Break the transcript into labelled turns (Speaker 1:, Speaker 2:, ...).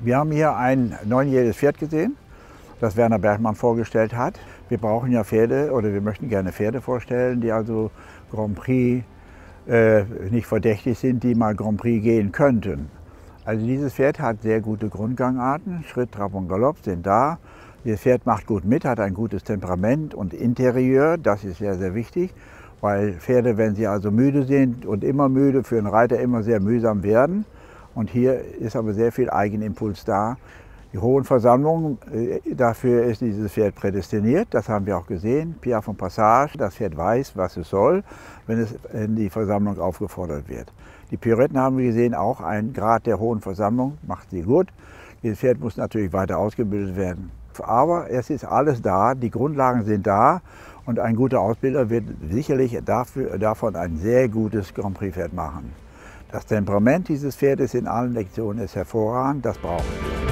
Speaker 1: Wir haben hier ein neunjähriges Pferd gesehen, das Werner Bergmann vorgestellt hat. Wir brauchen ja Pferde oder wir möchten gerne Pferde vorstellen, die also Grand Prix äh, nicht verdächtig sind, die mal Grand Prix gehen könnten. Also dieses Pferd hat sehr gute Grundgangarten, Schritt, Trab und Galopp sind da. Dieses Pferd macht gut mit, hat ein gutes Temperament und Interieur, das ist sehr, sehr wichtig, weil Pferde, wenn sie also müde sind und immer müde, für einen Reiter immer sehr mühsam werden. Und hier ist aber sehr viel Eigenimpuls da. Die hohen Versammlungen, äh, dafür ist dieses Pferd prädestiniert, das haben wir auch gesehen. Pierre von Passage, das Pferd weiß, was es soll, wenn es in die Versammlung aufgefordert wird. Die Pirouetten haben wir gesehen, auch ein Grad der hohen Versammlung, macht sie gut. Dieses Pferd muss natürlich weiter ausgebildet werden. Aber es ist alles da, die Grundlagen sind da und ein guter Ausbilder wird sicherlich dafür, davon ein sehr gutes Grand Prix-Pferd machen. Das Temperament dieses Pferdes in allen Lektionen ist hervorragend, das brauchen wir.